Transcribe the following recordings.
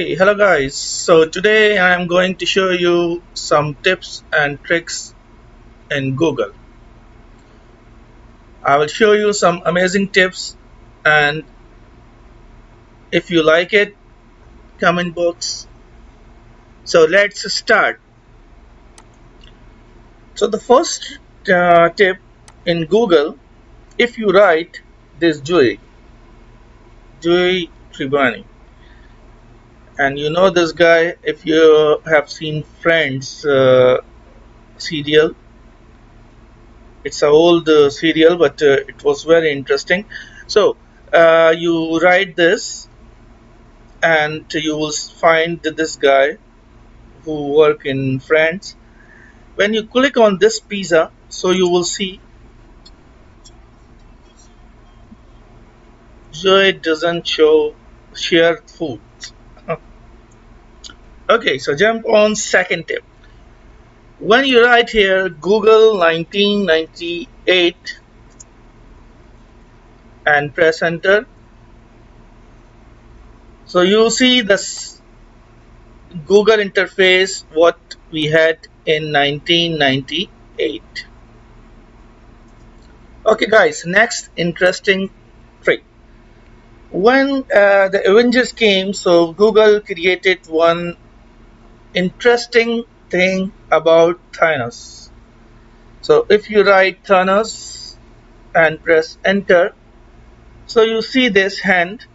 Hey, hello guys. So today I am going to show you some tips and tricks in Google. I will show you some amazing tips and if you like it, comment box. So let's start. So the first uh, tip in Google, if you write this Joey, Joey Tribbiani, and you know this guy if you have seen Friends uh, serial. It's a old uh, serial, but uh, it was very interesting. So uh, you write this, and you will find this guy who work in Friends when you click on this pizza so you will see Joey doesn't show shared food okay so jump on second tip. When you write here Google 1998 and press enter. So you see this Google interface what we had in 1998 okay guys next interesting trick. When uh, the Avengers came so Google created one interesting thing about Thanos. So if you write Thanos and press enter so you see this hand.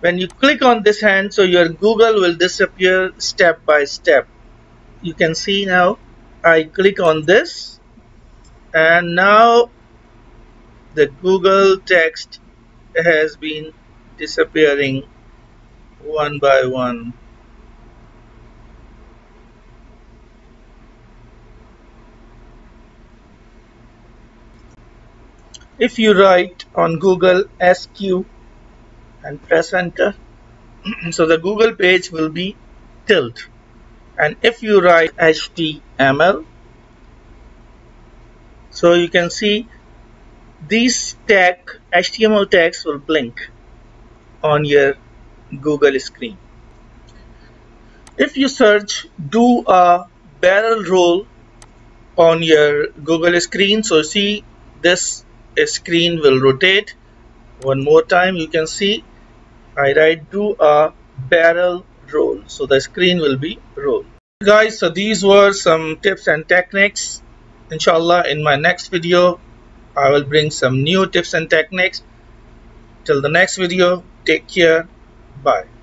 When you click on this hand so your Google will disappear step by step. You can see now I click on this and now the Google text has been disappearing one by one if you write on Google askew and press enter so the Google page will be tilt and if you write HTML so you can see these tag HTML tags will blink on your Google screen. If you search do a barrel roll on your Google screen so see this screen will rotate. One more time you can see I write do a barrel roll. So the screen will be roll guys so these were some tips and techniques. Inshallah in my next video I will bring some new tips and techniques. Till the next video take care. Bye